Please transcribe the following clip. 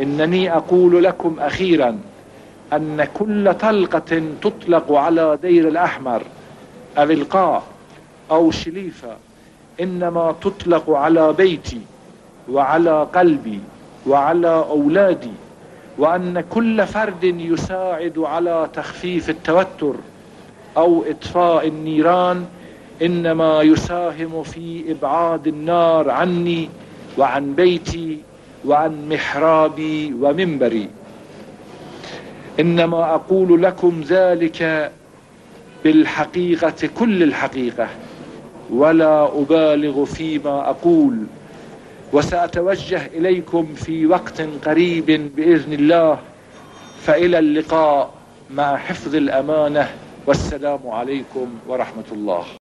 إنني أقول لكم أخيرا أن كل طلقة تطلق على دير الأحمر أو القاع أو شليفة إنما تطلق على بيتي وعلى قلبي وعلى أولادي وأن كل فرد يساعد على تخفيف التوتر أو إطفاء النيران إنما يساهم في إبعاد النار عني وعن بيتي وعن محرابي ومنبري. إنما أقول لكم ذلك بالحقيقة كل الحقيقة ولا أبالغ فيما أقول. وسأتوجه إليكم في وقت قريب بإذن الله. فإلى اللقاء مع حفظ الأمانة. والسلام عليكم ورحمة الله.